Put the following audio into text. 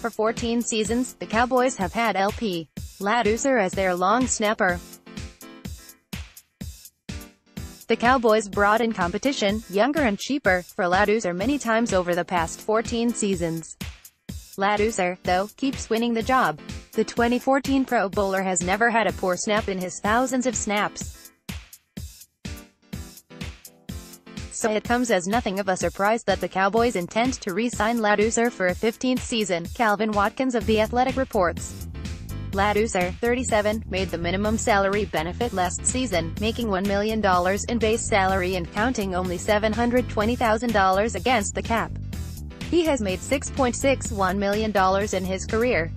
For 14 seasons, the Cowboys have had LP Ladouceur as their long snapper. The Cowboys brought in competition, younger and cheaper, for Ladouceur many times over the past 14 seasons. Ladouceur, though, keeps winning the job. The 2014 Pro Bowler has never had a poor snap in his thousands of snaps. So it comes as nothing of a surprise that the Cowboys intend to re-sign Ladouceur for a 15th season, Calvin Watkins of The Athletic reports. Ladouceur, 37, made the minimum salary benefit last season, making $1 million in base salary and counting only $720,000 against the cap. He has made $6.61 million in his career.